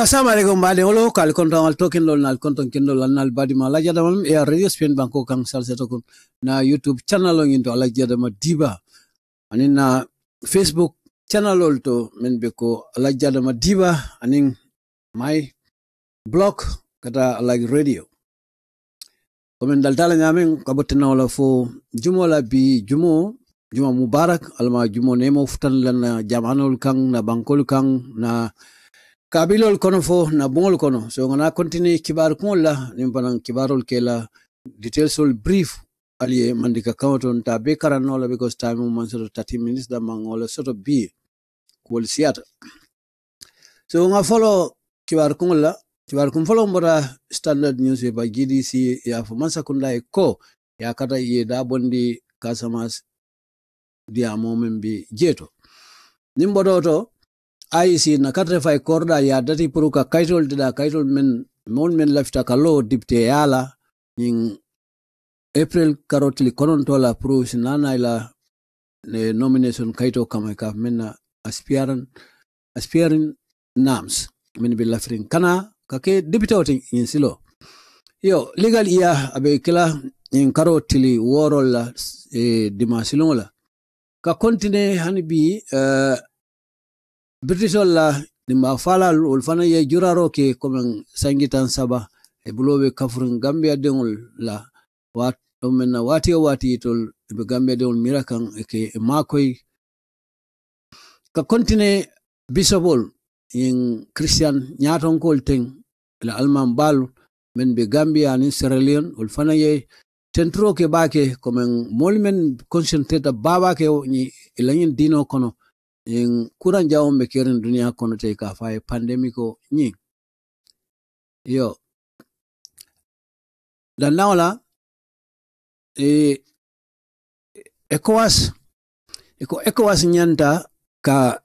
yo assalamu alaikum mbaade wolo kal konton al token lol nal konton kendo lal nal ala ma la jada e radio spain banko kan salseto kon na youtube channel lo nginto ala jadama diba. Anin na facebook channel ol to min be ko ala jadama diba anin my blog kata ala radio. Komin dal tala nyamen kabotina wala fo jumo la bi jumo juma mubarak alma jumo nemo futan lan jamanol kan na bankol kan na kabilol kono fo na bongol kono. So ngana continue kibar kuŋol la niŋ panan kibarol ke la details brief brief aliye mandika kawaton ta be karano la because time man soto of 30 minutes da mangola soto bi be cool siyata so ŋa follow kibar kuŋol la kibar kuŋ follow mbora standard newspaper GDC ya fo mansakunda ye ko ko ya kata ye da bondi kasamas diyamo momen bi jeto nimbodo IEC na katre fay korda ya dati puruka kaitol dida kaitol men mon men lafita ka lo dipte yala ning April karotli konon tola puru sinana ila ne nomination kaito kama ka men aspiring aspiring nams men bi lafrin kana kake dipte oti yin silo. Yo legal iya abe kila in karotili worol la e dimasilon la ka kontine hani bi uh, british la nimba fala ol fana ye juraro ke comme sangitan saba e bulobe kafrun gambia dengol la wat do men wati o wati tol be gambia dengol mirakan ke makoy ka kontine bisobol yin christian nyaton kol la alman balu men be gambia ni sierra leone ol fana ye tentro ke bake komen mol men concentrate baba ke ni ilanin dino kono in kuran jawon be kerin duniya kono te ka fa pandemico ni yo. Dan nawla e ECOWAS eko ECOWAS nyanta ka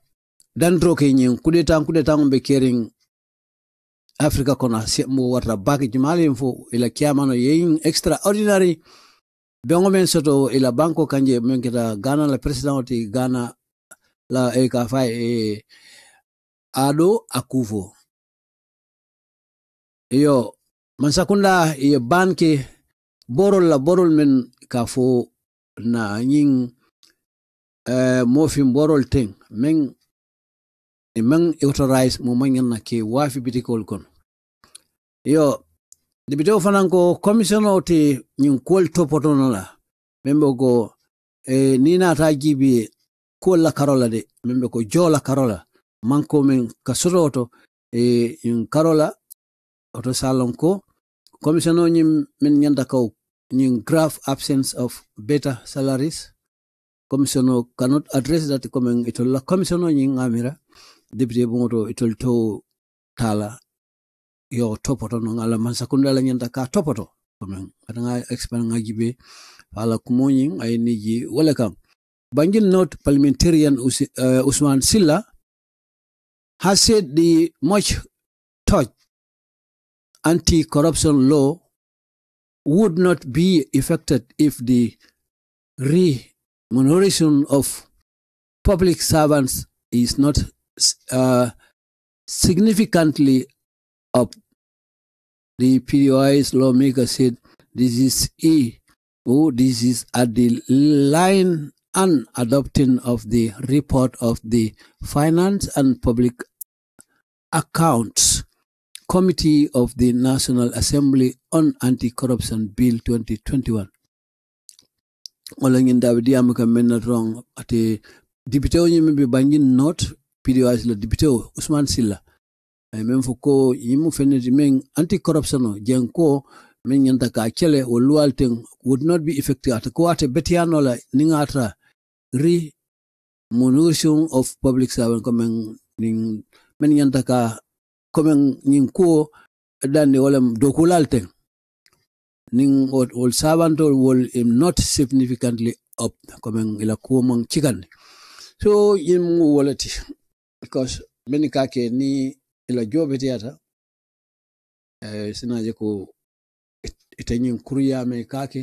dandro ke nyin kudetan kudetan be kerin africa kono mo warta baki jumali fo ila kiamano yeyin extraordinary. Bengo men soto ila banko kanje men kita Ghana la president ti Ghana la e ka fa e ado akuvo. Iyo mansakunda ye banke borol la borol men ka fo na nyin uh, mofin borol ten men e men authorize mo manyan na ke wafi bitikol kon. Yo dibito fanan ko o te nyin kol topotono la. Membo go e nina ta jibi ko la karola de mimbe ko jola karola manko men kasoroto e in karola oto salon ko commissioner nyim min nyanda kaw nyin grave absence of beta salaries commissioner cannot address that comme itola commissioner nyim ngamira. Député bongoto itol to tala yo topoto no ngala man sakunda la nyanda ka topoto. Comme atanga expert nga jibe ala kumonyin ay niji wala kam Banjul North parliamentarian uh, Usman Silla has said the much touched anti-corruption law would not be affected if the remuneration of public servants is not uh, significantly up. The PDI's lawmaker said this is a oh, this is at the line and adopting of the report of the Finance and Public Accounts Committee of the National Assembly on Anti-Corruption Bill 2021. Olengin David Yamaka menna wrong ate député o nyimbe bangin not PDOS la député Usman Silla ay men fo ko yimu feneti meng anti-corruption o jen ko min ñanta ka kele o luwal ten would not be effective ata ko ate betiyano la remuneration of public servant coming nin men yanta ka comme ning ko dande wala dokulal ten ning wol sabantol wol im not significantly up comme ila ko mon chikan so yin mu wolati because men ka ke ni ila jobe tiata eh, sinaje ko itañin kuryame kake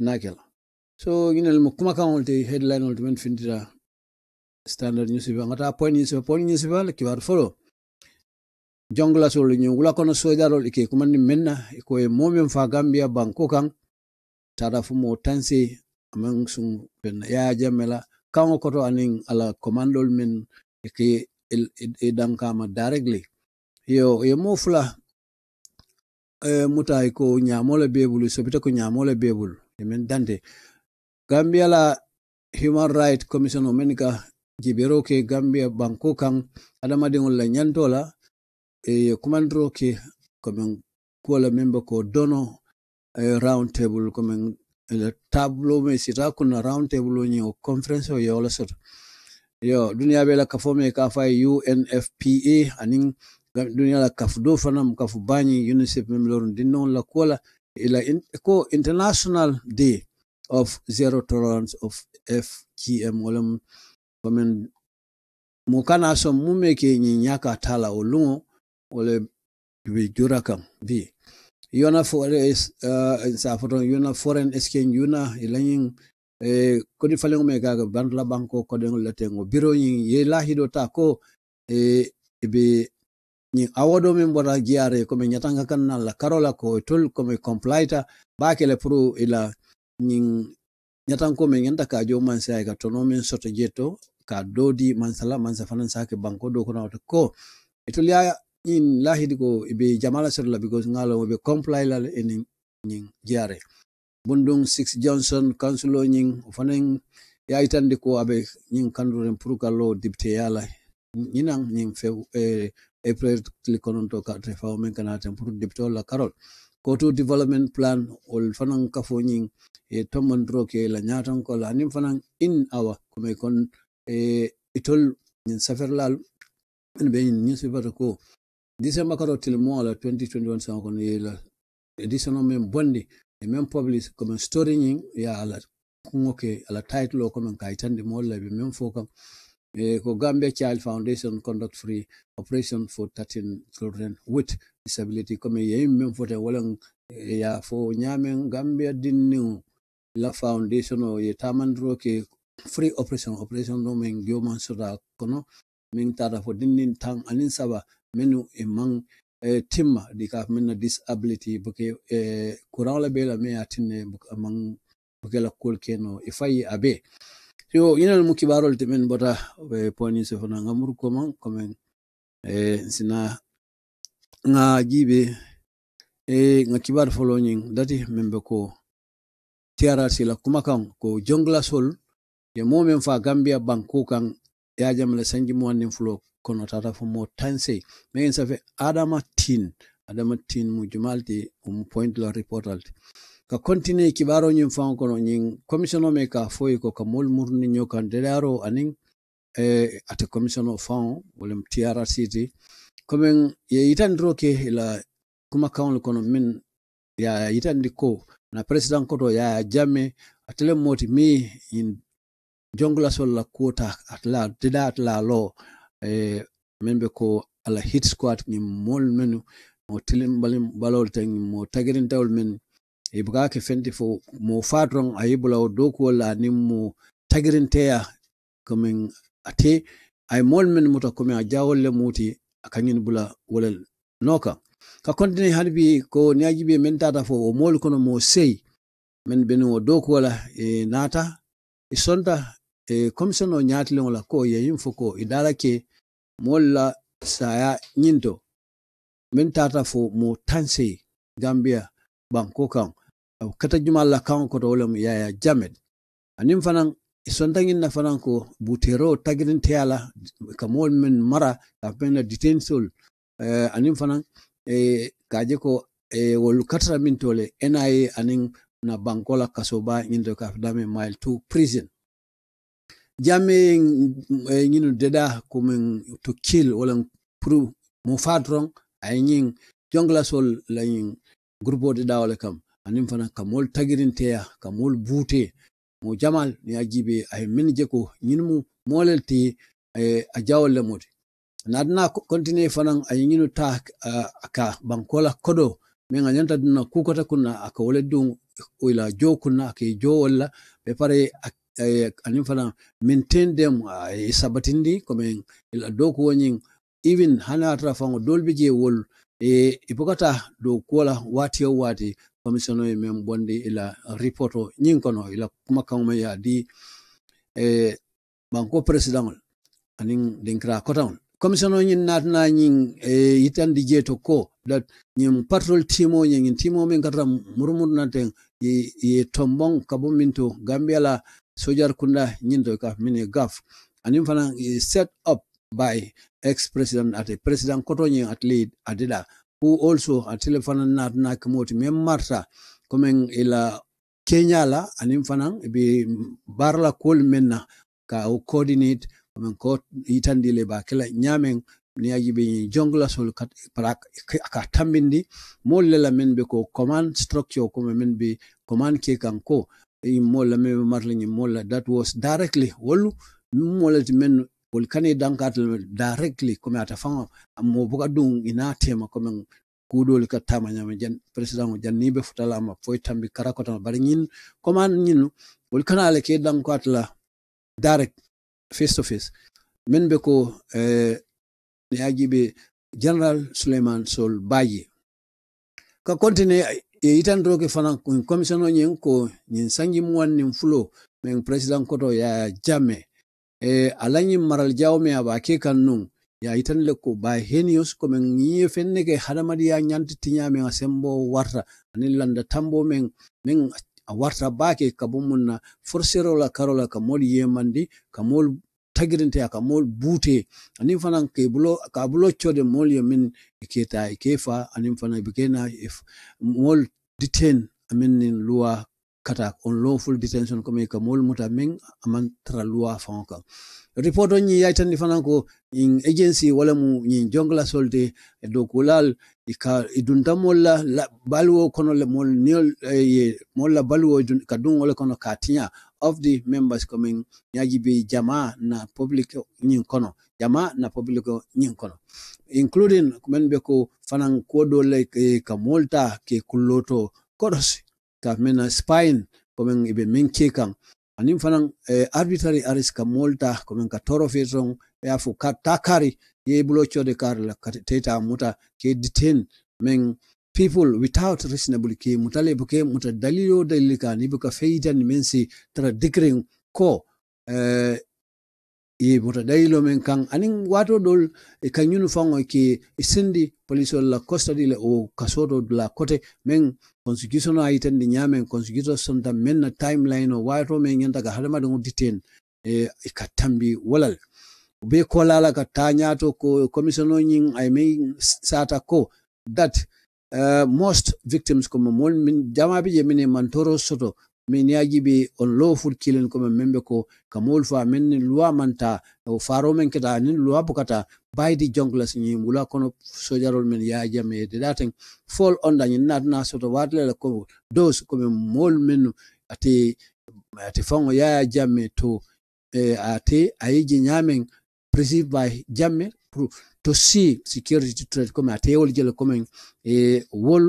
nakela so ñinel mo kan wolte headline wolte men findira standard newspaper ngata point newspaper point newspaper le kibar folo jongla sol ñu wula kono sojarol ike kumandi menna ko e momem fa gambia banko kan tada fu mo tansi amang sun ben ya jamela kan ko to anin ala commandol men ike e dankama directly. Yo yo mo fula e muta ko nyamole bebulu so bitako nyamole bebulu e men dante gambia la human right commission o ka jibero ke gambia banko kan adamadiŋol la ñantola e kumandiro ke komin kuwola membe ko dono e round table komin le tablo me sita kunna round table ñiŋ o conference o yola soto yo duniya be la kafo me ka fa UNFPA aniŋ duniya la kafu do fanam kafu bañi UNICEF meŋ lorun dinnoŋol la kuwola ila in, ko international day of zero tolerance of FGM wala famen mukana son mu me ke ñi ñaka tala olungo ole bi jura kam bi yona fore uh, sa foton yona foreign exchange yuna ilayin e kodi falengo me gaga bandla banko kodi ngol latengo biro yin ye lahido ta ko e be ni awodo min bota giare ko me nyatanga kan na la karola ko tol ko me complaita ba kele pro ila nin nyatan ko me nyanta ka jo man sai ka tono min soto jeto ka dodi man sala man sa fanan sake banko do ko nawto ko. Etulya in lahidi ko ibe jamala sir la because ngalo be comply la in nin jare bundung six johnson councilor nyin fanan ya itande ko abe nyin kanduren pour lo dipte yala ñinan ñin few eh, april tili kononto ka te fawo men kana ten pour dipte la karol ko to development plan ol fanan kafo nyin e tomon droke la nyatan ko la nim fanan in awa. Comme kon e itol nyin safer lal en be ñin sifata ko. December karo til mo la 2021 sa kon e la edition men bondi e men publish comme story nyin ya ala kungo ke ala title o kay tande mo la be men fokam e ko Gambia Child Foundation conduct free operation for 13 children with disability comme ye men fote wala ya fo nyamen Gambia dinni la foundation o ye tamandro ke free operation operation no men gyoman sura kono. Min tata fo dinnin tan anin saba menu e man e timma di ka men disability boke e courant la bela me atinne man boke la kol keno e fayi abe yo inal mu kibarol te men bota be poni se fona ngamur ko man komen e sina nga jibe e nga kibar following dati membe ko tiara sila kuma kan ko jongla sol ye mo mem fa gambia banko kan ya jamla sanji mo wanin flo kono tata fo mo tanse. Men sa fe adama tin adama tin mu jumalti um point la reportal ka kontine kibaro ñin fan kono ñin commission me ka foyi ko ka mol murni ño kan dedaro anin e ate commission o fan wolem TRCT comme ye yitandiro ke la kuma kawol kono min ya yitandi ko. Na president koto ya jamme atele moti mi in jongla sol la kota atla dida atla lo e membe ko ala hit squad ni mol menu mo tilim balim balol tan mo tagirin tawol men. E buga ke fenti fo mo fatron a bulaw doku wala ni mo tagirin teya. Komin ate ay mol men muta komin a jawol le muti akanyin bula wolel noka. Ka kontine halbi ko niajibe men tata fo o mol kono mo sey. Men beno o doku wala e nata e sonta e commission o ñaatilen wala ko ye yim fo ko dala ke moolu la saya ñinto men tata fo mo tanse gambia banko kan kata jumal la kan koto wolem yaya jamed anim fanan i na fanan ko butero tagirin teyala ka mool men mara ka fen na detensol eh, anin fanan eh, kaje ko eh, wolu katara min tole nia anin na bankola kasoba ñinto ka mile to prison. Jamme eh, ñinu deda komin to kill wala pru mo fadron ay jongla sol la groupe de dawle kam. Anin fanan ka mool tagirin ka mool bute mo jamal ni ajibe ay min je ko ñinmu molel ti e, a jawol le moti nadna continue fanan ay ñinu ta ka bankola kodo. Min a ñanta duna kukota kunna aka wole dun ila jo kunna aka e jo walla be pare e, anin fana maintain dem ay sabatindi comme ila doku woñin even hana atra fango dolbe je wol e ipokata do kola wati o wati commissioner e mem bondi ila ripoto o nyin kono ila kuma kan ya di e banko president anin dinkra kotan commissioner nyin natna nyin e itandi jeto ko dat nyin patrol timo nyin timo men kata murmur naten ye, ye tombong kabo minto gambia la sojar kunda nyindo ka mini gaf. Anin fana e set up by ex-president ate president kotonye at lead adida who also atile fana na na kemoti mem marta komen ila kenya la anim fana be barla kol menna ka o coordinate komen ko itandi le ba kala nyamen ni aji be jongla sol kat parak ka tambindi mol la men be ko command structure ko men be command ke kanko i me marla ni molla that was directly wolu mol men wol kane dankatal directly comme ata faŋo mo buka dung ina tema comme kuudoolu ka tama nyama jan president jan be futala ma foy tambi karakota bari ñin comme ñin wol kana le ke dankatla direct face to face. Men be ko eh, yaji be general suleiman sol baye. Ka continue e itan roke fana o ñin ko ñin sanji muwan nin fulo men president koto ya jame e alanyi maral jawme aba ke kan nun ya itan le ko ba henius ko men nyi fenne ke hadamadi ya nyanti tinya men asembo warta. Ani landa tambo men men a warta bake kabumunna forsero la karola ka mol yemandi ka mol tagirinte ka mol bute. Ani fana ke bulo ka bulo chode mol yemin ke ta ke fa ani fana bikena if mol detain amin luwa kata unlawful detention comme ka mol muta men aman tra loi kan report on ñi yaytandi fanan ko in agency wala mu ni jongla solde do kulal ka idunta molla la balwo kono le mol niol ye molla balwo ka dun wala kono katinya of the members coming nyaji be jama na public ni kono jama na public ni kono. Including men be ko fanan ko do le ka molta ke kulloto kodos ka mena spine komin ibe min ke kan anin fanan eh, arbitrary arrest ka molta komin ka toro feton ya fu ka ye bulo chode kar la teta muta ke detain men people without reasonable ke mutale buke muta dalilo dalika ni buka feitan men si dikring ko eh, ye muta dalilo men kan anin wato dol e kan yunu fango ke sindi police la custody le o kasoto la kote men constitution a yitande ñamen constitution sonta men na timeline o wato men ñanta ka hadama ɗum diten e ka tambi walal. Be kolala ka tañato ko commission o ñiŋ ay men sata ko that uh, most victims komo mol min jamaɓe je mine mantoro soto min yaji ɓe on lawful killen comme membe ko ka mol fa men luwa manta faro men keta nin luwa bukata baydi jonglas ñi wula kono sojarol men yajame de dedaten fall onda ñi natna soto watlela ko dos koɓe mol men ate ate fango yaya jamme to e ate ayiji ñamen perceived by jamme pour to see security threat comme ate wol jele comme e wol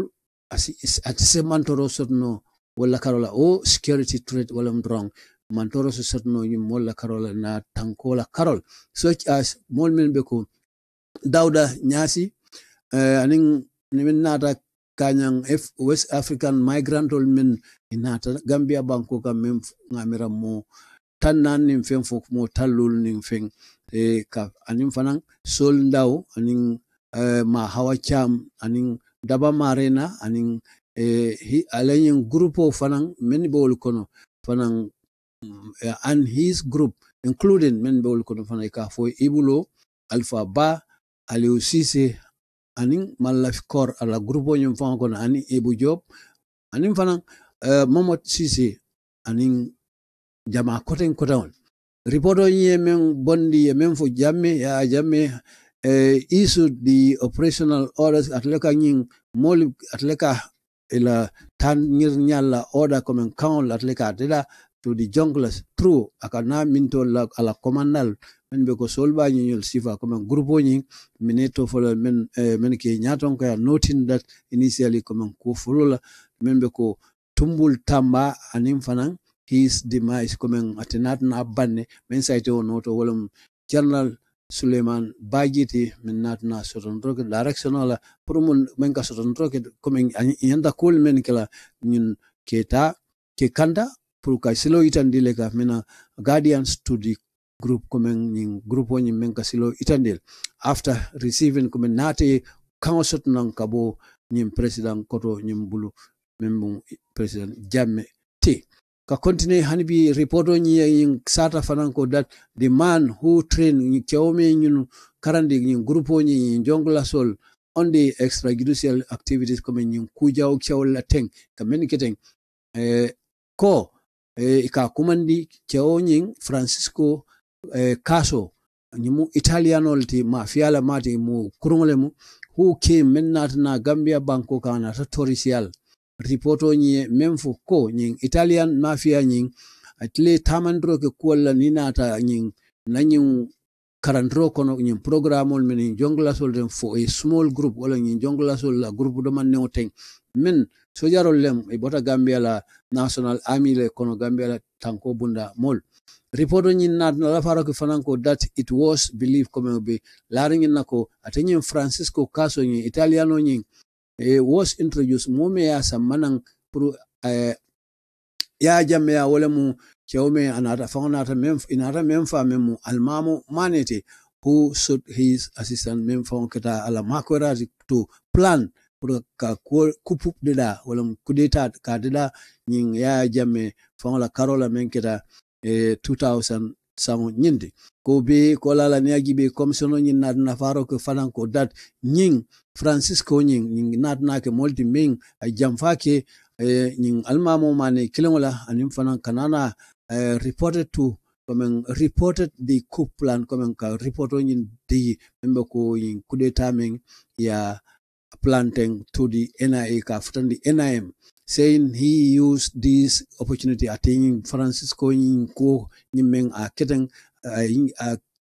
ate semantoro sotno walla karola o security threat wala mdrong mantoro so sotno nyum wala karola na tankola karol. Such as mol men be ko ñaasi uh, anin min nata kanyang F, west african migrantol min i naata gambia banko kam min ngamira mo tan nan nin fen fok mo talul nim fen e ka anin fanan sol ndaw anin uh, ma hawa cham anin daba marena anin e hi alayin groupe fanan men bol kono fanan and his group including men bol kono fanan ka fo ibulo alpha ba ali sise anin mallafi kor ala grupo nyum fan kono anin ibu job anin fanan uh, momot sise anin jama koten kotawan report o ñie men bondi e men fo jamme ya jamme uh, isu the operational orders atleka nyin moli atleka ila tan ñir nyalla oda comme council atleka deda to the junglers through akana minto la ala commandal men be ko solba nyol sifa comme groupe ni mineto fola men eh, men ke nyaton ko ya notin that initially comme ko fulola men be ko tumbul tamba anim fanan his demise comme atenat na banne men saite noto wolum general suleiman bajiti min natna sotonroke direction ola pour mun men ka sotonroke comme yanda kul men kala nyun keta ke kanda pour ka silo itandile ka mena guardians to the group comme ñin group wonyi men ka silo itandil after receiving comme nate council nan kabo ñin president koto ñin bulu men president jamme te ka kontine hani bi reporto o ñi yin sata fanan ko that the man who train kewme ñun karandi ñi groupe o ñi jongla sol on the extrajudicial activities comme ñi kujaw kewol la teng ka men keteng eh, ko eh, ka kumandi kewo ñi francisco eh, caso mu italianol ti ma fiala mati mu kurungole mu who came men na gambia banko kana ta torisial ripoto ñi même fo ko ñin italian mafia ñin atle tamandro ke kuwalla ni nata na nañin karandro kono ñin programo men jongla sol dem fo a small group wala ñin jongla sol la groupe do man ne ten men sojarol lem e bota gambia la national army le kono gambia la tanko bunda mol. Ripoto nyi nat na la faro ke fanan ko that it was believed comme be laari ñin nako ate ñin francisco caso nyi italiano ñin eh, was introduced. Mume ya sammanan pro eh, ya jamme ya wala mu kewme anata fawnata mem inata mem fa mem mu almamo manete who should his assistant mem fa keta ala makorati to plan pour ka kupu da wala kudeta ka dida nyin ya jamme fa la karola men keta eh, 2000 samo nyinde ko be ko lala ne agi be commission nyin na na faro ko fanan ko dat nyin francisco nyin nyin nat ke molti min jamfa ke eh, almamo mane kilengola anim fanan kanana eh, reported to comme reported the coup plan comme ka report nyin di membe ko yin kudeta men ya planting to the NIA ka futan the NIM saying he used this opportunity attaining Francisco yin ko nyimen a keten a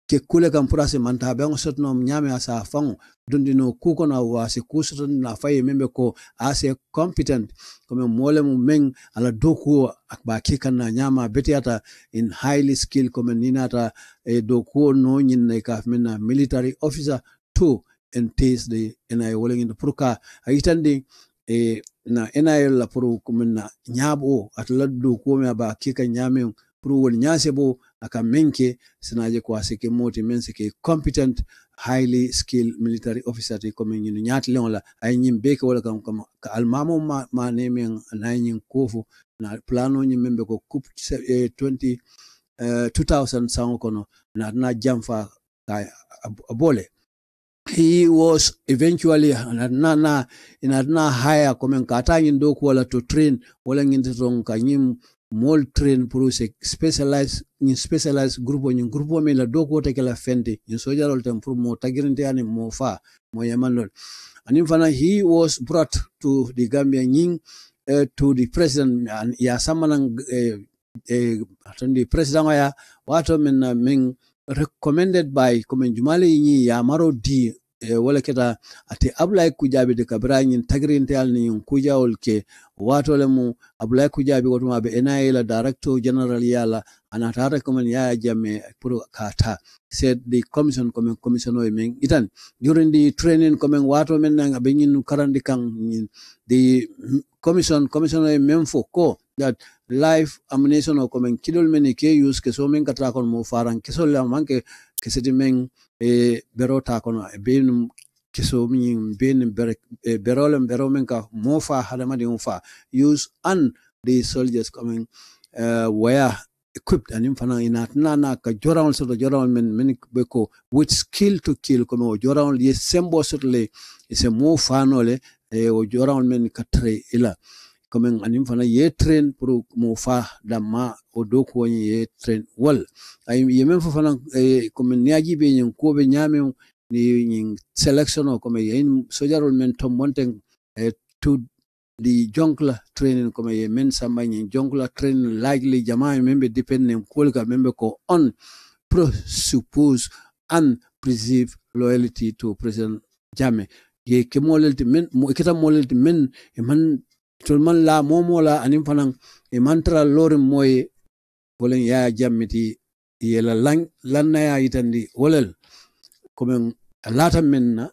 ke kule kan purase manta be on sotno nyame asa fango dundi no kuko na wase kusoto na faye membe ko ase competent. Comme mole mu meng ala doku akba kikan na nyama beti ata in highly skilled. Comme ninata e doku no nyin ne ka mena military officer to and taste the NIA woleng in the purka ayitandi e na NIA la puru kumena nyabo atla doku me ba kikan nyame puru wol nyase bo aka menke sinaje ko asike moti men sike competent highly skilled military officer te comme ñinu ñaati leon la ay ñim beke wala kam kam ka almamo ma, ma ne men na ñin kofu na plano ñim membe ko coup eh, 20 uh, 2000 sango kono na na jamfa ka abole. He was eventually na na na na hire comme ka ta ñin do ko wala to train wala ngin to ka ñim mol train pour se specialize ni specialize group ni group me la do ko te kala fente ni so jarol tem pour mo tagirinte ani mo fa mo yaman lol ani fana he was brought to the gambia ning uh, to the president and ya samana eh, eh, the president ya wato men uh, men recommended by comme jumale ni ya maro di e wala keta ate abulay kujabi de kabra nyin tagrinte al ni kujawol ke watole mu abulay kujabi wotuma be enaye la director general yala anata rekomen ya jamme pour kata. Said the commission comme commission o men itan during the training comme wato men nang be nyin karandi kan the commission commission o men fo ko that life ammunition o comme kidol men ke use ke so men katra kon mo faran ke so la manke ke sedi men e berota kono e benum keso min ben berolem bero men ka mo fa hadamadi mo fa use an the soldiers coming uh, were equipped and infana ina nana ka jorawol soto jorawol men men be ko with skill to kill kono o ye sembo soto le se mo fanole e o jorawol men ka tre ila comme anim fana ye train pour mo fa damma o ko ye train wal. Ay ye men fo fana e comme niaji be nyen ko be nyame ni nyin selection o. Comme ye sojarol men tom monten e to di jonkla training comme ye men samba nyin jonkla training likely jama dependen ko ka men be ko on presuppose and preserve loyalty to president jame ye ke men mo kita molelti men e man tol man la momo la anin fanan e mantra lorin moye wolen ya jammiti yela lan lanna ya yitandi wolel comme lata men na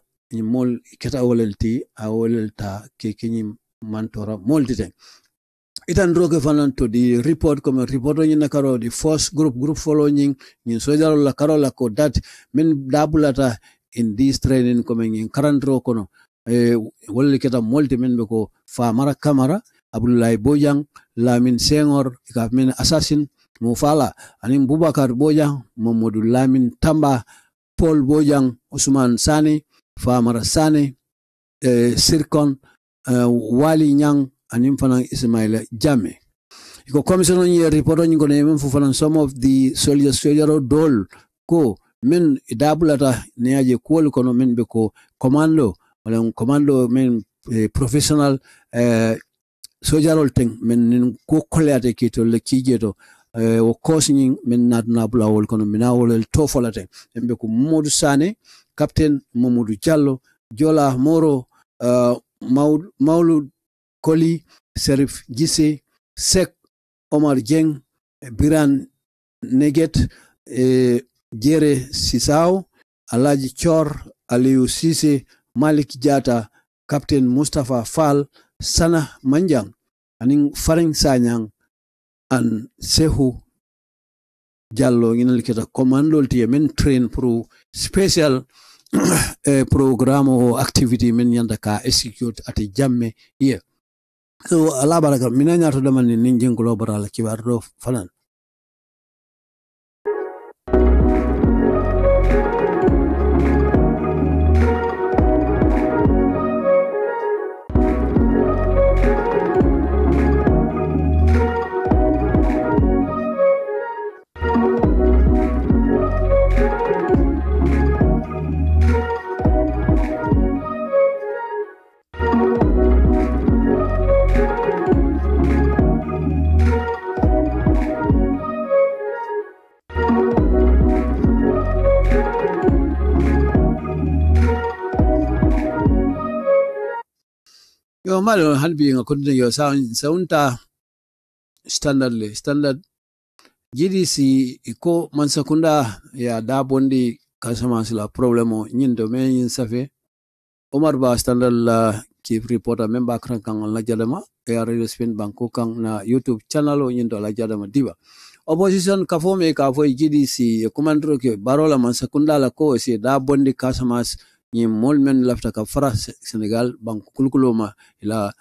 mol keta wolel ti a wolel ta ke keñi mantora molditen itan roke fanan to di report comme report ni na karo di force group group follow ni ñi sojaro la karo la ko dat men dabulata in this training comme ñi karantro kono e wolel keta molti men be ko famara kamara abdoulaye bojang lamin senghor ka men assassin mo fala anin boubacar bojang mamadou lamin tamba paul bojang ousmane sane famara sane e sirkon uh, wali nyang anin fanan ismaila jame iko commission on ye report on ngone men fu fanan some of the soldiers soldier dol ko min idabulata ne aje kol kono min be ko commando wala commando men eh, professional eh, sojarol ten men nin ko kolleyate to le kijeto eh, wo kosñin min natuna bulawol kono. Mina wolel to folate ɓe ko mamadou sane capitaine mamadou diallo jola moro uh, mawlud koli serif gise sek omar dieng biran neget e jere sisaw alaji chor aliou sise malik Jata, Captain Mustafa fall sana manjang anin farin sanyang an sehu jallo ngina likita commandol ti men train pro special eh, programme o activity men yanda ka execute ati jamme iya. So ala baraka mina nyato daman ni nin global barala kibar do fanan yo malo hanbi nga kudin yo saunta standard le standard GDC ko man sakunda ya da bondi kasama sila problemo. Nyindo me yin safe. Omar Ba standard la chief reporter member kran kan la jadama. Ya radio spin banko kan na YouTube channel o nyindo la jadama diba opposition kafo me kafo GDC kumandro ke barola man sakunda la ko si da bondi kasamas ñi mol men lafta ka fara senegal banku kulkuloma ila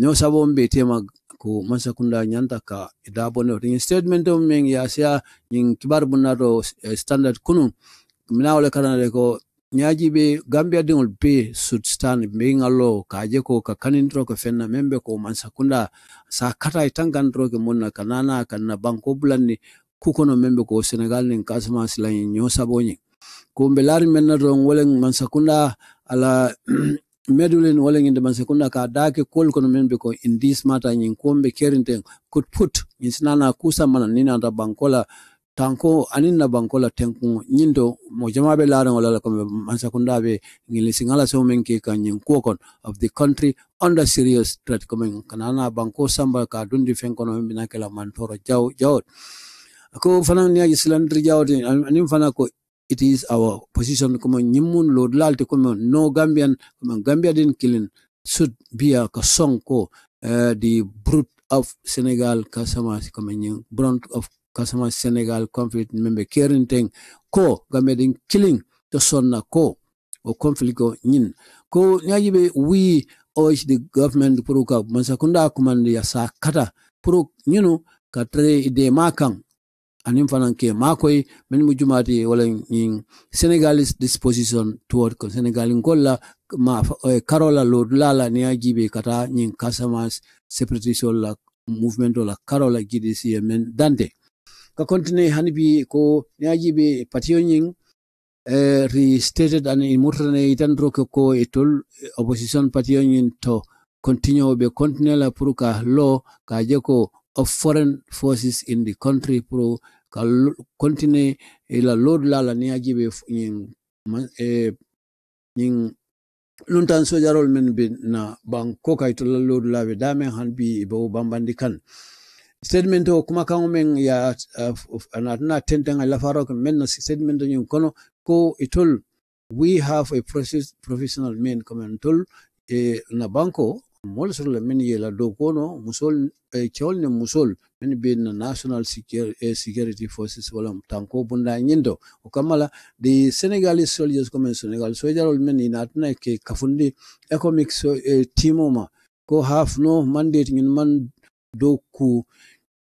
ño sabo mbe tema ko mansa kunda nyanta ka ida bone. To statement o men ya sia ñin kibar bunna do standard kunu. Mina wala kana de ko ñaaji be gambia dingol be sud stan be ngalo ka je ko ka kanintro ko fenna membe ko mansa kunda. Sa kata itangandro ke monna kanana kanna banko bulanni kukono membe ko senegal nin kasma silay ño sabo ñi ko mbe laari rong waleng ɗon wolen man ala medulin wolen inde the sakunda ka dake kol kono men be ko in this matter nyin kombe kerinte could put. In sinana kusa mana nina da bankola tanko anin na bankola tenku nyindo. Mo jama be laran wala ko mansakunda be ngili singala so men ke kan nyin ko kon of the country under serious threat. Coming kanana banko samba ka dundi fen kono men binakela mantoro jaw jaw. Ko fana ni aji silandri jawde anin fana it is our position como nyimun lo lalte como no gambian como gambia din kilin should be a ka ko uh, the brute of senegal kasama como nyin brunt of kasama senegal conflict member caring thing ko gambia din killing to sonna ko o conflict ko nyin. Ko nyaji be we urge the government pour ka mansakunda kumandi ya sa kata pour nyinu ka tre ide makang anin fanan ke makoy min mu jumati wala yin senegalese disposition toward ko senegalin golla ma eh, karola lord lala ni ajibe kata yin kasamas separatist la movement la karola gdc men dante. Ka continue hanbi ko ni ajibe patio yin eh, restated an imurtane itan roke ko etol opposition patio yin to continue be continue la pour ka law ka je ko of foreign forces in the country pro ka kontine load la la ni ajibe yin eh, yin luntan sojarol men be na banko kay to la load la be dame han bi bo bambandi kan. Statement o kuma kan men ya uh, na na tenten ala faro men na statement yin kono ko itol we have a process, professional men come tol e na banko mol sur le men yela do kono musol e chol ne musol men be na national eh, security forces wala tanko bunda nyindo. Ukamala kamala the senegalese soldiers come senegal soldier men ina atna ke kafundi economic so, eh, timo ma ko half no mandate ngin man doku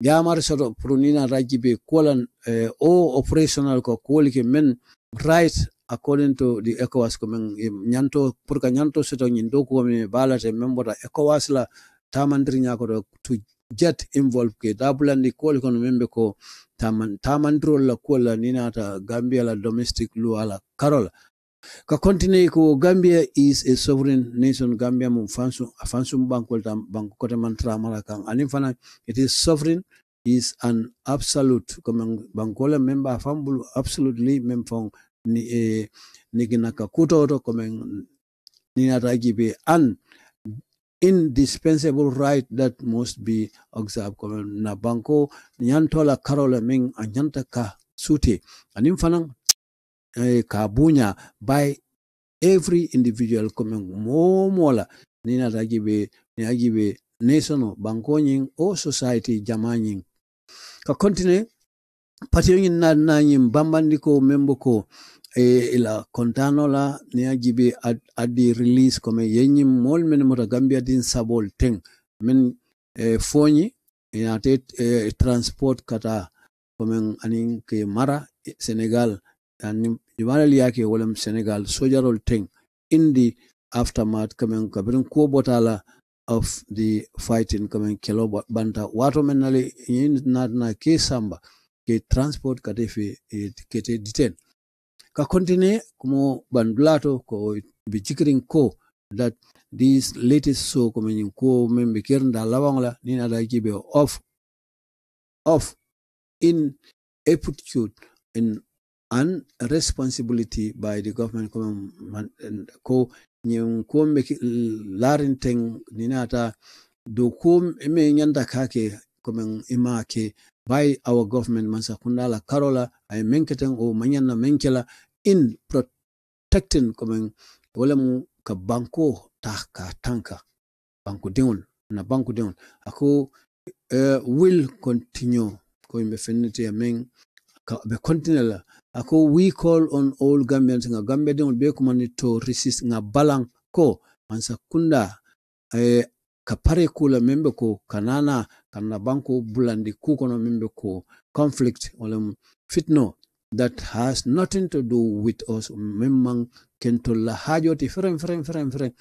yamar soto prunina rajibe kolan eh, o operational ko kolike men right according to the ECOWAS komen nyanto pour ka nyanto soto nyin do ko me balate membota ECOWAS la tamandri nyako to get involved ke. Dabulandi kol kono membe ko taman tamandro la ko la ni nata Gambia la domestic law ala karola. Ka continue ko Gambia is a sovereign nation. Gambia mum fansu fansu bankol tam banko kote man tramala kan ani fana it is sovereign is an absolute comme bankola member fambulu absolutely mem fon ni e niginaka kutoto comme ni nata gibe an indispensable right that must be observed. Kome na banko nyantola karola min a nyanta ka sute anin fanan eh, ka bunya by every individual. Kome momola ni natajibe ni ajibe national banko nyin o society jama nyin ka continue patiyo nyin na na nyin bambandi ko membo e ila kontano la ni ajibe ad, adi release comme yenyim mol men mota gambia din sabol teng. Men e fonyi inate e, transport kata comme anin ke mara senegal. Anin li yake wolam senegal sojarol teng. Indi aftermath comme kabirin ko botala of the fighting comme kelo banta. Wato men yin na na ke samba ke transport kate fe ke kete detain ka kontine como bandulato ko be cikirin ko that this latest so ko yin ko men be kirnda lawangla ni na da kibe of of in aptitude in and responsibility by the government ko ñin ko me larin ten ta do ko me nyanda kake komen ima ke by our government mansa kundala karola ay menketen o manyanna menkela in protecting komen wala mu ka banko ta ka tanka. Banko dingol na banko dingol ako uh, will continue. Ko imbe fennete men ka be continue la. Ako we call on all Gambians. Nga Gambia dingol be kumani to resist. Nga balang ko mansa kunda eh, ka kula membe ko kanana kana banko bulandi kukono membe ko. Conflict wala fitno that has nothing to do with us. Memang kentolla hajoti frem frem frem frem.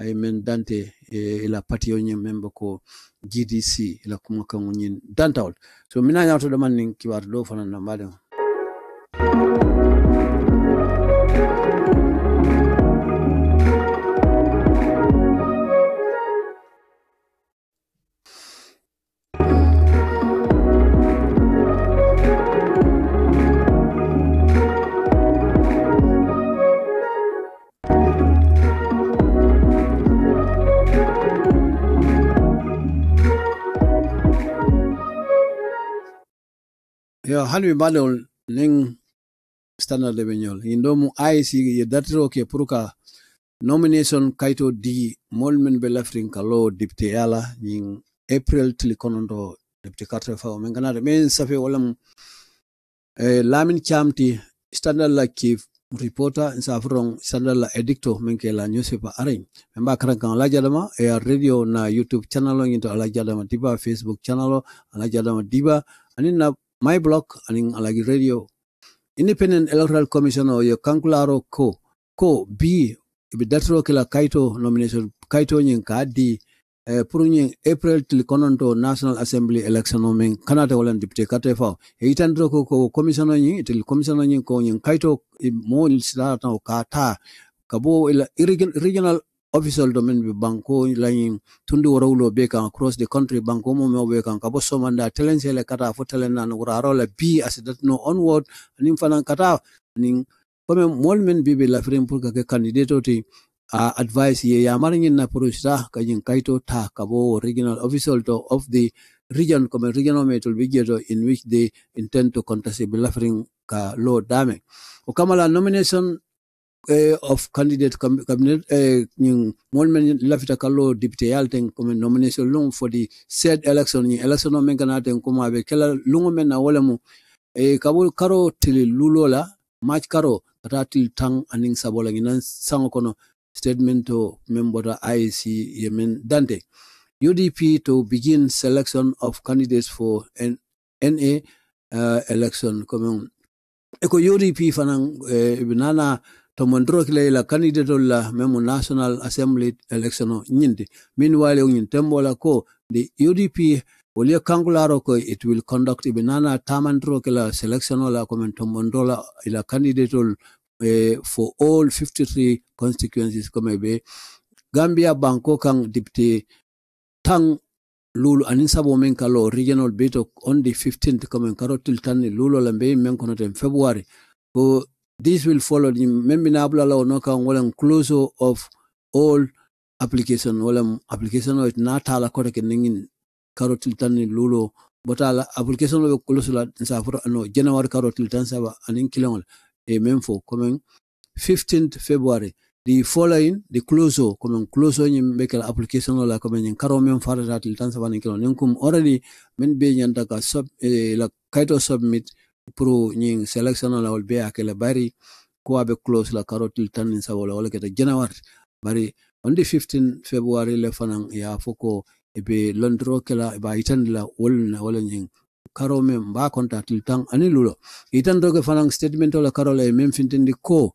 Ay men dante ila patio nyi membe ko GDC ila kuma kan nyin dantawol so mina nyato do man nin kibar do fanan na mbade yo halmi balol ning standard de benyol indo mu IC ye datiro ke puruka nomination kaito di mol men be lafrin ka lo dipte yala ning april tili konondo dipte katre fa men ganade men safe mu eh, lamin chamti standard la ki reporter safrong standard la edicto men ke la newspaper arin. men ba karan kan la jadama e radio na youtube channel o nginto ala jadama diba facebook channel o ala jadama diba. Anin na my block anin alagi radio. Independent electoral commission o yo kankularo ko ko bi ibe datro kila kaito nomination kaito nyin ka di eh, pour nyin april til kononto national assembly election o kanata wala député kate fa e itandro ko ko commission o nyin til commission o nyin ko nyin kaito mo sita o ka ta kabo ila regional official domain bi banko lañi tundi worawlo be kan across the country banko mo mo be kan. Kabo somanda telensele kata fo telenan wuraro la bi asidat no onward nim fanan kata nin comme mol men bi be la frem pour que candidate oti a advice ye ya nyin na prosita ka yin kaito ta kabo regional official to of the region comme regional metal bigeto in which they intend to contest be la frem ka law dame. O kamala nomination uh, of candidate cabinet nying mon men lafita kallo député yalten comme nomination long for the said election ni election men kana ten kuma be kala lungo men na wala e kabo karo til lulola match karo kata til tang aning sabola nginan sango kono statement to member IC yemen dante. UDP to begin selection of candidates for N- NA uh, election comme eko UDP fanan eh, nana to mondro kile la candidate la memo national assembly election nyindi. Meanwhile yung tembola ko the UDP wolia kangularo ko it will conduct ibinana tamandro kila selection la ko men to mondola ila candidate eh, for all 53 constituencies kome be Gambia banko kang deputy tang lulu anin sabo men kalo regional beto on the 15th kome karo til tan lulu lambe men kono tem february. Ko this will follow the membi na abla la no kan wala close of all application wala application o na tala ko ke ningin karo til lulo botala application o close la sa furo no january karo til tan saba anin kilongol e fo comme 15th february the following the close comme close ni make application la comme ni karo mem fara til tan saba anin kilong nin kum already men be nyanta ka sub eh, la kaito submit pour ñiŋ selection la wol be akela bari ko abe close la carotil tan in sawola wala keta january. Bari on the 15 february le fanan ya foko ebe londro kela ba itan la wol na wala ñing. Karo mem ba konta til tan ani lulo. Itan ke fanan statement la karo la mem fintindi ko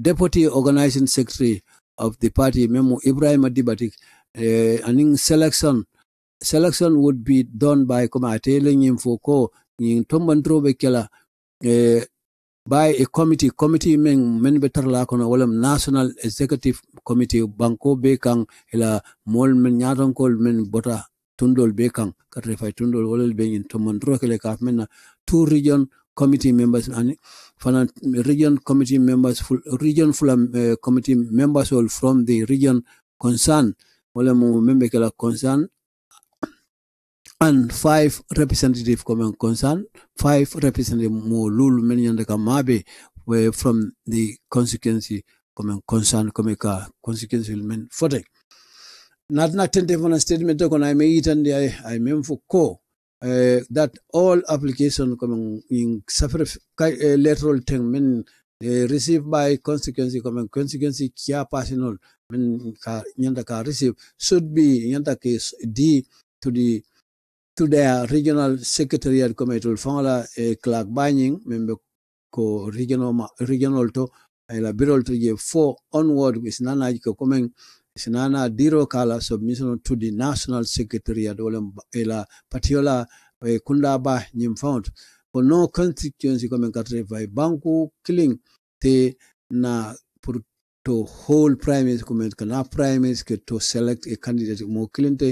deputy organizing secretary of the party memo ibrahim dibatik eh, aning selection. Selection would be done by kuma atele ñim fo ko ñin tombandroɓe kela e by a committee committee men men be tarla kono wala national executive committee banko be kan ila mol men nyatonkol men bota tundol be kan katre fay tundol wala be ñin tombandro kele ka men two region committee members ani fana region committee members full, region full uh, committee members all from the region concerned wala mo membe kala concern and five representative come concern. Five representative mo lulu men yande ka mabe were from the constituency come concern come ka constituency men fote not not tente fana statement ko na me yitande ay ay mem fo ko uh, that all application come in suffer uh, lateral thing men uh, received by constituency come constituency kia personal men ka nyanda ka receive should be nyanda ke d to the to their regional secretariat committee fangala e clark banying membe ko regional regional to e la birol to je four onward is nana ko coming sinana diro kala submission to the national secretariat wala e la patiola e kunda ba nyim found ko no constituency coming katre vai banku killing te na pour to whole primaries comment kana primaries ke to select a candidate mo kilinte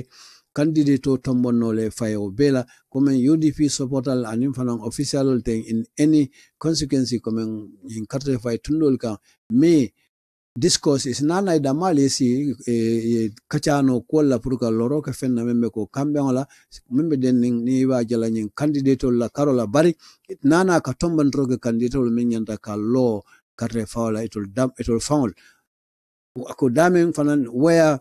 candidate to tombonnole fayo bela come UDP supportal and fanan official thing in any consequence comme in carte kan mais discourse is nana da mali si e, e kachano kolla pour fenna membe ko kambe wala membe den ni wa jala nyin candidate la karola bari nana ka tombandroge candidate min nyanta ka law carte fawla itol dam itol fawl ko damen fanan where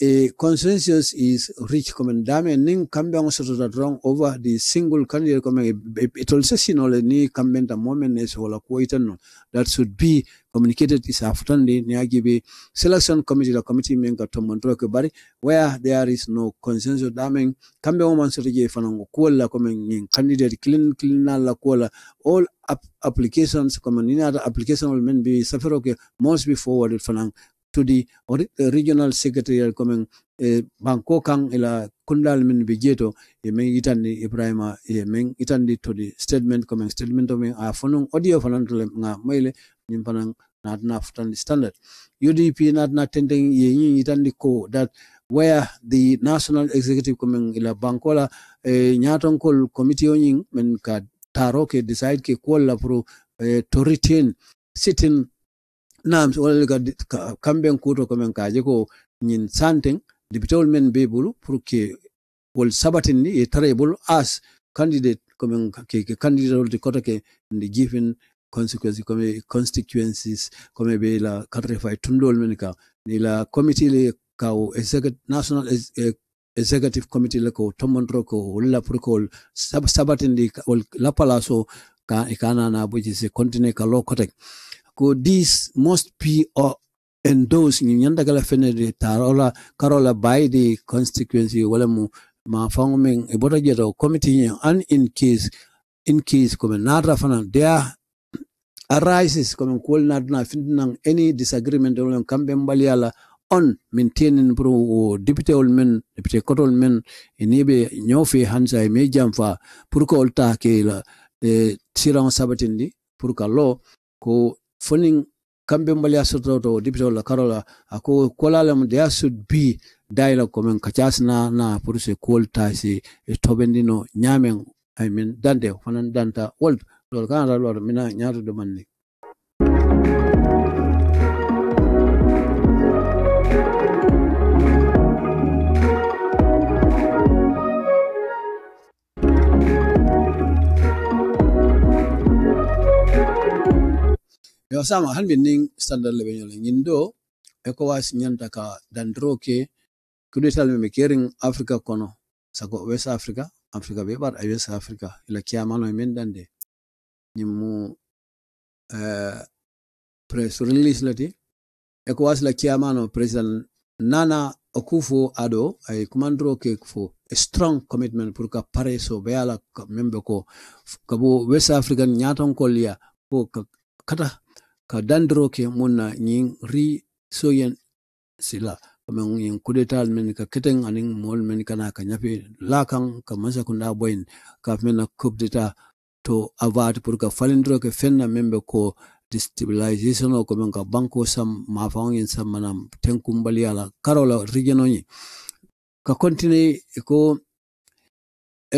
a consensus is reached common dame ning kambe ngo soto that wrong over the single candidate. Coming it also seen all ni kambe ta moment is wala kuita no that should be communicated is after the ni agibe selection committee the committee menga to montro ke bari where there is no consensus. Dame kambe ngo man soto fanango kuola coming ning candidate clean clean la kuola all ap applications coming in other application will men be safero ke must be forwarded fanang to the regional secretary coming e banko kan ila kundal min be jeto e men itandi ibrahima e men itandi to the statement coming statement of a funung audio fanan nga maile nyim fanan not enough to standard. Udp not not tending ye yin itandi ko that where the national executive coming ila bankola e nyaton kol committee yin men ka taro ke decide ke kola pro e, to retain sitting nam wala ga kamben kuto ko men kaje ko nyin santen dibitol men be bulu pour que wol sabatin ni e tare bulu as candidate ko men ke ke candidate de kota ke ndi given consequences comme constituencies comme be la katre fay tundol men ka ni la committee le ka o executive national eh, executive committee le ko tomondro ko wala pour ko sab sabatindi ka- wol la palaso ka ikana na buji se continue ka lo kotek ko this must be uh, endorsed nyanda kala fene de tarola karola by the constituency wala mu ma fango e bota jeto committee and in case in case comme nata fana there arises comme kol nadna finnan any disagreement wala kambe mbaliala on maintaining pro député ol men député kotol men inibe nyofi hansa e me jamfa pour ko olta ke la e siran sabatindi pour ka lo ko fonin kambe mbali soto to député ol karola ako kolalem there should be dialogue komen kachas na na pour se kolta si e tobendino nyamen i mean dande fanan danta wold lol kana lol mina nyaatu do manni yo sama hal bin ning standard lebe nyole nyindo ECOWAS nyanta ka dandro ke kudetal me kering africa kono. Sako west africa africa be bar ay west africa. Ila kiamano men dande. Nyimu uh, press release lati ECOWAS la kiamano president nana okufo ado ay kumandro ke fo a strong commitment pour ka pare so be ala membe ko. Kabo west african nyaton kolya ko kata ka dandro ke munna nyin ri soyen sila kama yin kudetal men ka keteng aning mol men kana ka nyapi lakang ka masa kunda boyin ka men na coup to avat pour ka falindro ke fenna membe ko destabilization o komen ka banko sam ma fawn yin sam manam tenkum baliala karola region ni ka continue ko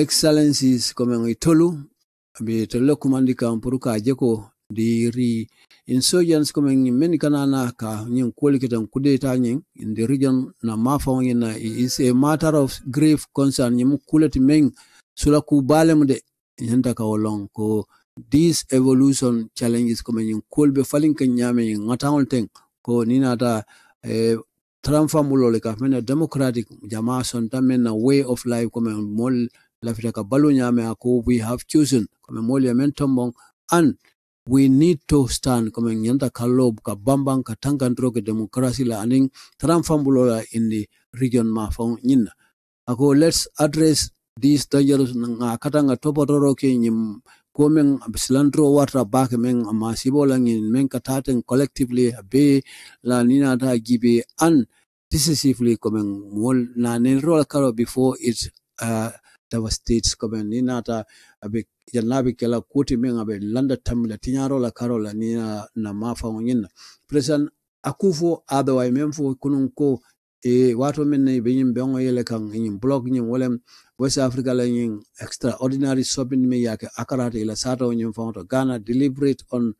excellencies komen itolu be tolo kumandi kam pour ka di ri insurgents coming men kanana ka nyin koli kitan kudeta nyin in the region na mafa nyin na is a matter of grave concern. Nyim kulet men sula ku balem de nyanta ka wolon ko this evolution challenges comme nyin kolbe falin kan nyame nyin ngatangol ten ko ninata eh, tramfa le ka mena democratic jama son tamen na way of life kome mol lafita ka balu nyame ako we have chosen kome mol ya men tombong and we need to stand. Kama nyanta kalob ka bambang ka democracy la aning la in the region ma fon nyinna ako let's address these dangers nga katanga topotoro ke nyim komen silandro warta bake men ma sibola ngin men kataten collectively be la nina ta gibe an decisively komen mol na nenro karo before it uh, devastates komen nina ta abe jannabi kela kuti men abe landa tamila tinyaro la karola ni na, na mafa ngin president akufo otherwise men fo kunun ko e wato men ne be nyim bengo yele kan nyim blog nyim wolem west africa la nyim extraordinary shopping me yake akarate ila sato nyim fonto ghana deliberate on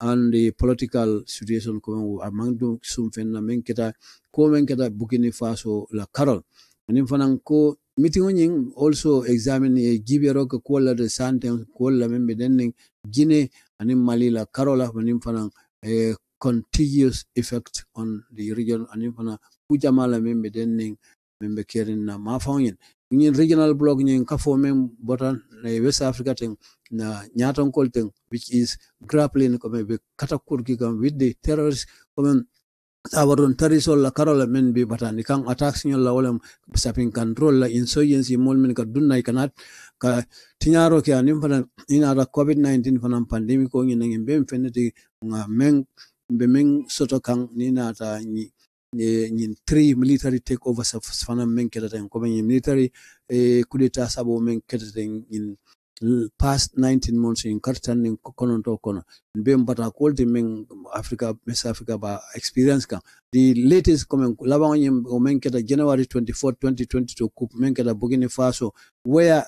on the political situation ko among do sum fenna men keta ko men keta bukini faso la karol nim fanan ko meeting nying also examine e gibero ko ko la de santem ko la men denning gine anim mali la karola nim fana e contiguous effect on the region anim fana kujamala membe denning men kerin na ma fawin ñin regional block ñin kafo mem botan na west africa ten na ñaton kolten which is grappling comme be katakur ki with the terrorists comme sabaron tarisol la karola men be batani. Kan attacks ñol la wala sapin control la insurgency mol men ka dunnay kanat. Ka tiñaro ke anim fana ina da covid 19 fana pandemic ko ngi ngin be fenati nga men be men soto kan ni na ta ni ñin three military take over fana men kedata ko men military e coup d'etat sabo men kedata ñin past 19 months in kartan nin konon to kono. Be mbata kolti men africa west africa ba experience kan the latest comment laban yim o men keta january 24 2022 coup men keta bugini faso where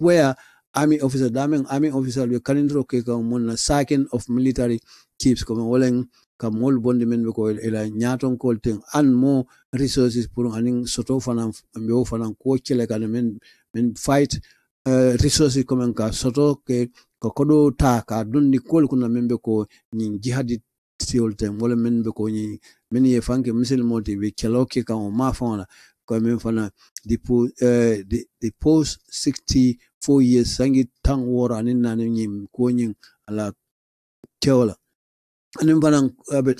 where army officer damen army officer we kalindro ke ka mon sacking of military chiefs comme wolen kam wol bondi men be ko ila nyaton kolten an mo resources pour anin soto fanan be o fanan ko kele kan men men fight uh, resources comme ka soto ke ko kodo ta ka dundi kol kuna membe ko nyin jihadi tiol tem wala membe ko ni men ye fanke misil moti be kelo ke ka o ma fona ko men fana the uh, the, the post 64 years sangi tang war anin na ni ko nyin ala teola. Anin fana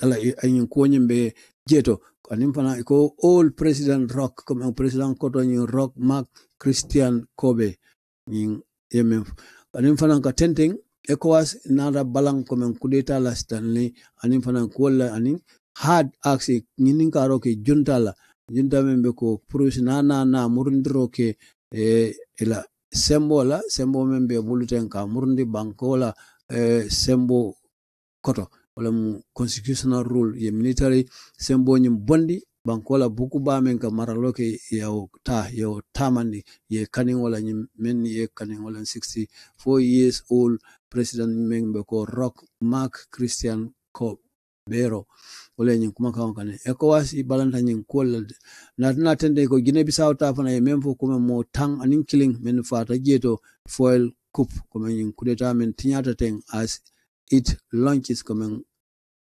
ala ayin ko nyin be jeto anin fana ko all president rock comme president koto nyin rock mark christian kobe. nyin yemen anin fana ka tenteng ECOWAS nara balang komen kudeta la Stanley. Anin fana kuwala anin hard axe ñinin karo ke junta la. Junta membe ko prusi na na na murundiro ke e, ila sembo la sembo membe buluten ka murundi banko la e, sembo koto. Wala constitutional rule ye military sembo nyim bondi bankola buku ba men ka maralo ke yaw ta yaw tamani ye kanin wala ni men ye kanin wala 64 years old president men be ko rock mark christian ko bero wala ni kuma kan kan ko wasi balanta nyin kol na na tende ko gine bisaw ta fana ye men fo kuma mo tang anin killing men fata jeto foil coup kuma ni kudeta men tinyata ten as it launches comme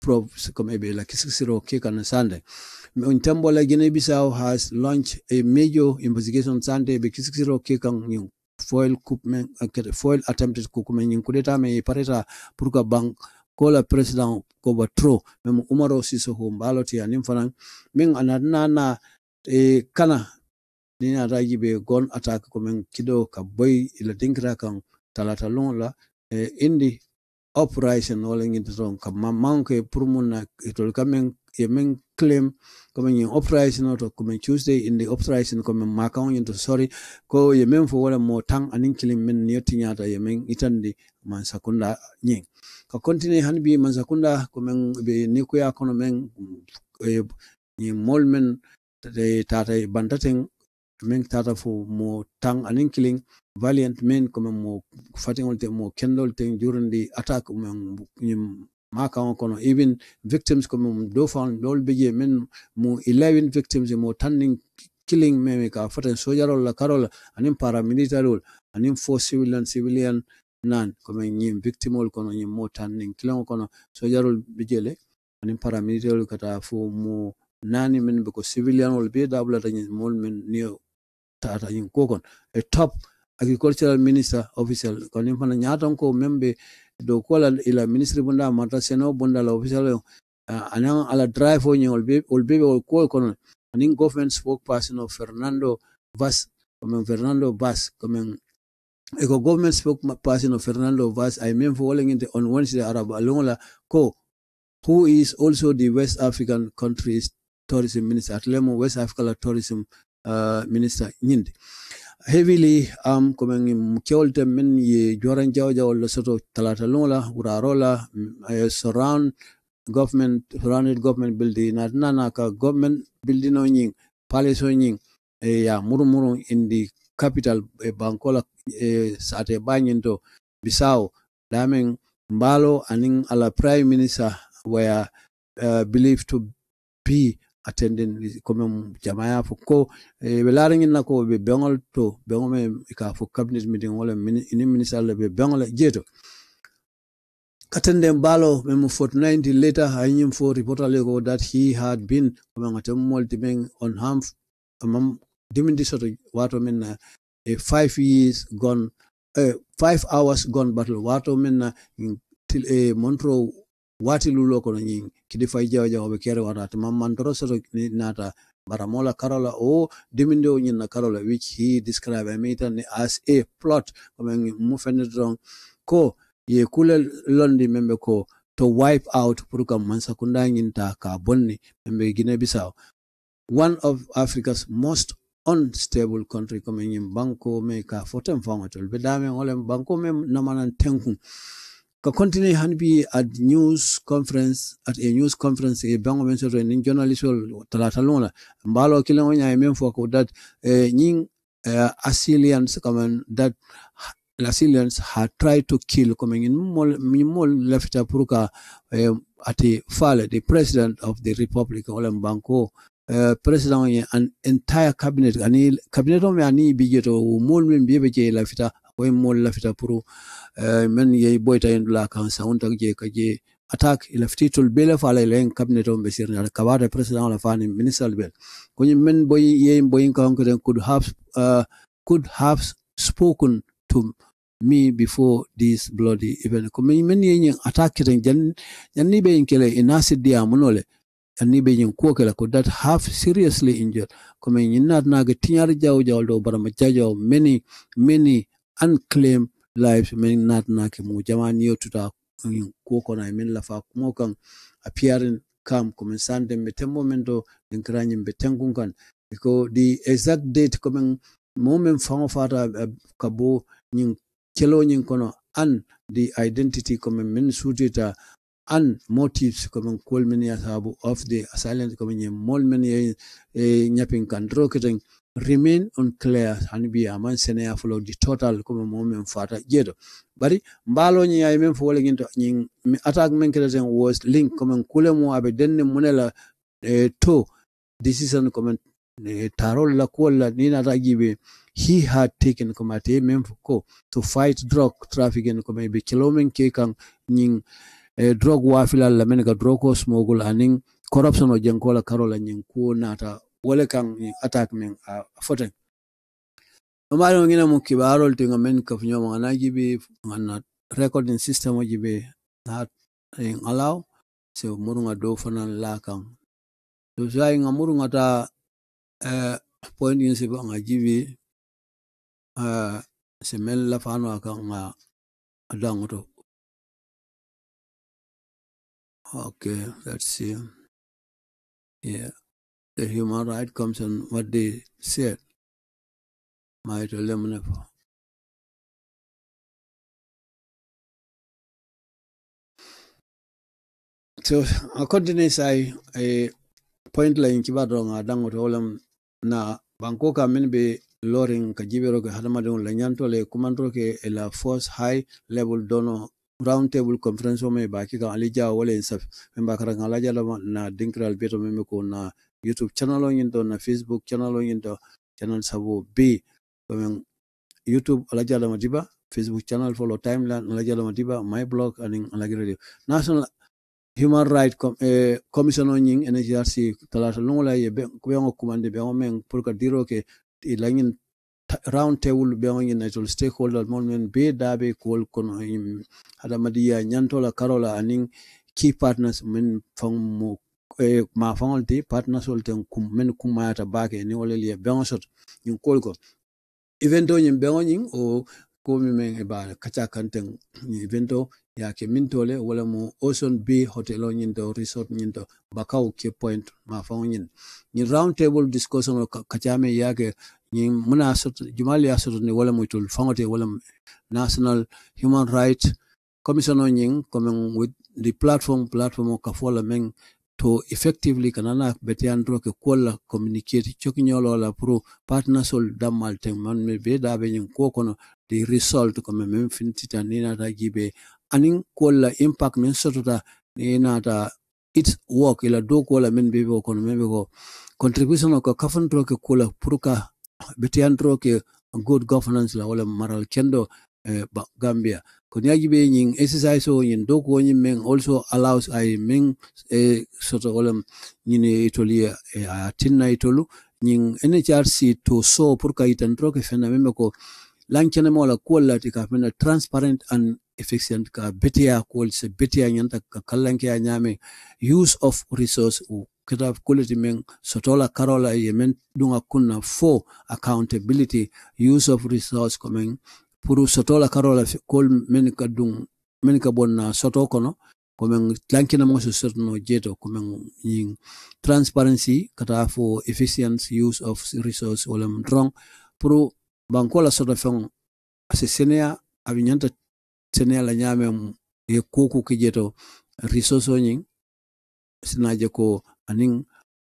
proves comme ebe la kisisiro kika na sande in tembo la Guinea Bissau has launched a major investigation Sunday be kisisiro ke kan nyin foil coup men uh, foil attempted coup men nyin kudeta me pareta que bank kola president ko batro mem umaro siso ho baloti anim fanan min anadna na e kana ni na raji be gon attack ko men kido ka boy ila dinkra kan talata lon la e indi uprising wala ngi ton ka manke pour mun na itol kamen ye men claim ko men uprising to men tuesday in the uprising ko men makaw yin to sorry ko ye men fo wala mo tang anin kilim men yoti nyata ye men itandi man sakunda nyi ka continue han bi man sakunda ko be ni ko ya kono men e ni mol men tata bandaten men tata fo mo tang anin kiling valiant men comme mo fatiŋol te mo kendol te the attack men maka on kono. Even victims comme do found dol beje men mo 11 victims mo tanning killing meme ka faten sojarol la karol anin paramilitarol anin fo civilian civilian nan comme ñim victimol kono ñim mo tanning killing kono. Sojarol bijele anin paramilitarol kata fo mo nani men be ko civilian ol be dabla tan mol men ni tata ñin kokon a top agricultural minister official. Kono fana nyaton ko membe do kola ila ministry bunda mata seno bunda la official uh, anan ala drive o be ol be ol ko kono anin government spokesperson of Fernando vas comme Fernando vas comme eko government spokesperson of Fernando vas I mean for walling into on Wednesday Arab alongola ko who is also the West African countries tourism minister atlemo West Africa tourism uh, minister nyindi heavily um comme mkewol tem men ye joran jawja wala soto talata lola ura rola uh, surround government surrounded government building na nana ka government building no nying palace no nying e ya murumuru in the capital e bankola e sate banyinto bisau damen mbalo aning ala prime minister were uh, believed to be attending comme jamaya fo ko e be laari na ko be bengol to bengol me ka fo cabinet meeting wala ini minister le be bengol jeto. Katende mbalo me mu 49 later hanyim fo reporter le ko that he had been comme ngatem molti men on harm amam dimindi soto wato men na a five years gone uh, five hours gone battle wato men na til e montro wati lulo kono ñing kidi fay jaw jaw be kere wata mam man toro soto ni nata. Baramola karola o diminde o ñinna karola which he described me as a plot. Comme mu fenedron ko ye kule londi membe ko to wipe out pour kam man sakunda ñinta ka bonni membe guinea bissau one of africa's most unstable country. Comme ñim banko me ka fotem fangatol be dame ngolem banko me namanan tenkun ka continue han bi at news conference at a news conference e bango men soto ni journalist wol talata lona. Mbalo kilen o nyaay men fo ko that eh, asilians uh, assyrians come that Assyrians had tried to kill coming in mol mol lefta puruka eh, ati fale the president of the republic olem banko uh, president ye an entire cabinet ani cabinet o me ani bijeto mol men biebe je la fita ko mol la fita pour uh, men ye boyta en la kan saunta je ka je attaque ila fititol bele fa la len cabinet o be sirna ala kabata president la fani minister bel. Ko men boy ye boy kan ko could have uh, could have spoken to me before this bloody event. Ko men men ye attaque den jan jan ni be en kele inasidi munole anni be nyin ko kala ko that half seriously injured? Ko men nyin na naga tinyar jaw jaw do barama jajaw many many unclaimed lives men nat nake mu jamani yo tuta ko ko na men lafa kuma kan appearing kam ko men sande me den kranye do din krany be tengun kan. Ko the exact date ko moment fa fata uh, kabo nyin kelo nyin kono and the identity ko men sutita and motives comme kol ya sabu of the asylum comme nye mol men ye e nyapin kan dro keten remain unclear. Hani bi aman sene ya follow the total comme mo men fata jedo bari mbalo nyi ay men fo wala ginto nyi attack men kreten was link comme kule mo abe denne munela e, to decision comme e, tarol la kola ni na tagibe he had taken comme ate men ko to fight drug trafficking comme be kilomen ke kan nyi e drug wafilal la men ga drug ko smogul aning corruption o jenkola karola nyin ko nata wole kan attack men a foten no mari ngina mu kibarol tinga men ka fnyo ngana jibi ngana recording system o jibe na en allow se murunga do fanan la kan to sai nga murunga ta eh point yin se ba nga jibi eh se men la fano aka nga adangoto Okay, let's see. Yeah, the human right comes on what they said. Might eliminate. So according to I a point line kibado nga dango to olam na Bangkok min be loring kajibero ke hadamadong la le kumandro ke la force high level dono round table conference o me baki ka alija wala insaf me bakara ngalaja ngala na dinkral beto me ko na youtube channel o nyin na facebook channel o nyin channel sabo b. Men youtube ala jala madiba facebook channel follow timeline ala jala madiba my blog and ala radio. National human right com eh, commission o nyin NHRC talata lungola ye be ko kumande be men pour diro ke ilangin round table be on united stakeholder moment be dabe kol kono hadamadiya nyantola karola aning key partners men fang mo e ma fangol ti partners wol ten kum men kum mayata bake ni wala ye beŋo soto ñiŋ kol ko. Evento ñiŋ beŋo ñiŋ o ko mi men e ba kaŋ teŋ ñiŋ evento ya ke mintole wala mo ocean bay hotel ñiŋ to resort ñiŋ to bakaw ke point ma fangol ñiŋ ni round table discussion kacha me ya ke ñiŋ muna soto jumali a soto ni wala te wo wala national human rights commission o ñiŋ comme with the platform platform ka fola men to effectively kanana betiandro ke kola communicate choki nyolo la pro partnersol damal ten man me be da be nyin ko kono the result comme men fintita tanina na ta gibe anin kola impact men sotota ina ta its work ila do kola men be ko kono men ko contribution ko kafan tro ke kola pruka andro ke good governance la wala maral kendo eh, gambia ko nyaji be ying exercise o yin do ko yin men also allows I men eh, soto wala yin itolia eh, a tinna itolu yin NHRC to so pour ka itantro ke fena meme ko lankene mo la ko la ti ka fena transparent and efficient ka betia ko se betia nyanta ka kallanke a nyame. Use of resource kita quality men sotola karola yemen dunga kunna for accountability. Use of resource coming puru sotola karola kol men ka dung men ka bonna soto kono ko men lankina mo so sotono jeto ko men yin transparency kata fo efficient use of resource wala drong puru bankola soto fon ase senea abi nyanta senea la nyame e koku ki jeto resource nyin sinaje ko anin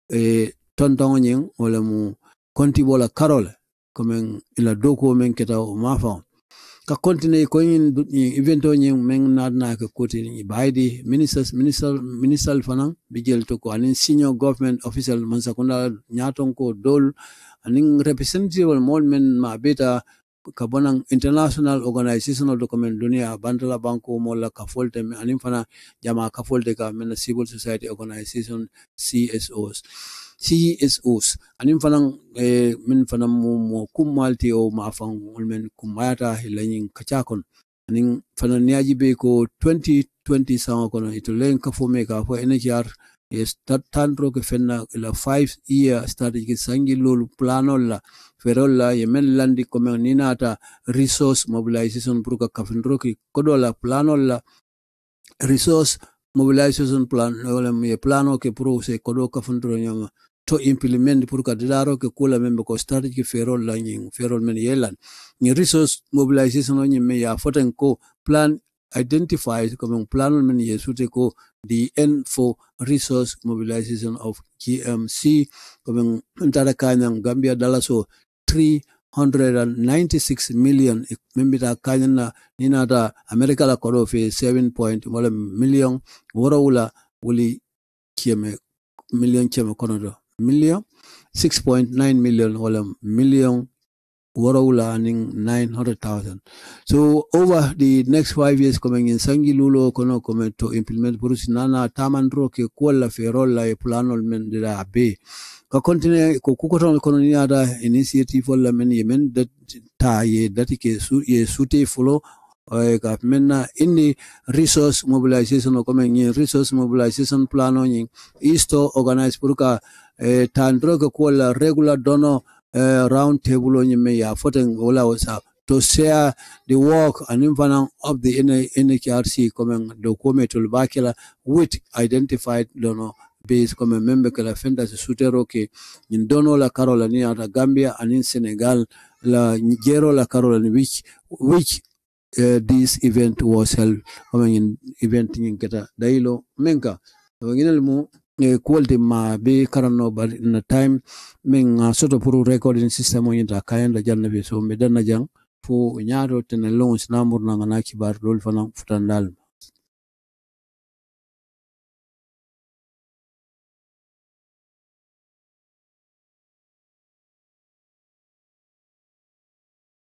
e tonton nyin wala mu konti bola karole komen ila doko men keta mafa ka kontine ko yin event o nyin men na na ka koti ni baidi ministers minister minister fanan bijel to ko anin senior government official man sakunda nyaton ko dol anin representative mol men ma beta ka bonan international organizational document dunia bandala banko mola ka folte anin fana jama ka folte ka men civil society organization CSOs CSOs anin fana eh, min fana mo, mo kummalti o ma fan men kummayata hilanyin kachakon. Anin fana niaji be ko 2020 sango kono ito len ka fo me ka fo NHR e tantro ke fenna la 5 year strategy sangi lol planol la ferol la yemen landi comme ninata resource mobilization pour ka ki kodola planol la resource mobilization plan wala mi plano ke pro se kodo kafindro nyama to implement pour ka daro ke kula membe ko strategy ferol la nyin ferol men yelan. Ni resource mobilization nyi me ya foten ko plan identified comme plan men yesute ko the end for resource mobilization of GMC comme ntara kanyang Gambia dalaso 396 million. Membita kanyana ninata America la koro fe 7 point wala million. Worawula wuli kieme million kieme kono do million 6.9 million wala million Warawula ning 900,000. So over the next five years coming in Sangi Lulo kono come to implement Bruce Nana Tamandro ke kuala ferola e planol men de la be. Ka kontine ko kukoton kono ni ada initiative wala men yemen dat ta ye dati ke su ye sute fulo oye ka menna indi resource mobilization o coming in resource mobilization plan on isto organize pour eh, tandro ke kuala regular dono eh, round table on me ya foten wala wasa. To share the work and infana of the NHRC coming document to bakila with identified dono base comme member que la fenda se sutero ke in dono la carola ni ata Gambia and in Senegal la Nigeria la carola which which uh, this event was held. Coming in event in keta dailo menka. So nginel mu e quality ma be karano bar in a time min uh, soto pour recording system on yinta kayanda janna be so me danna jang fo nyaado tene long sinamur na ngana kibar dol fana futandal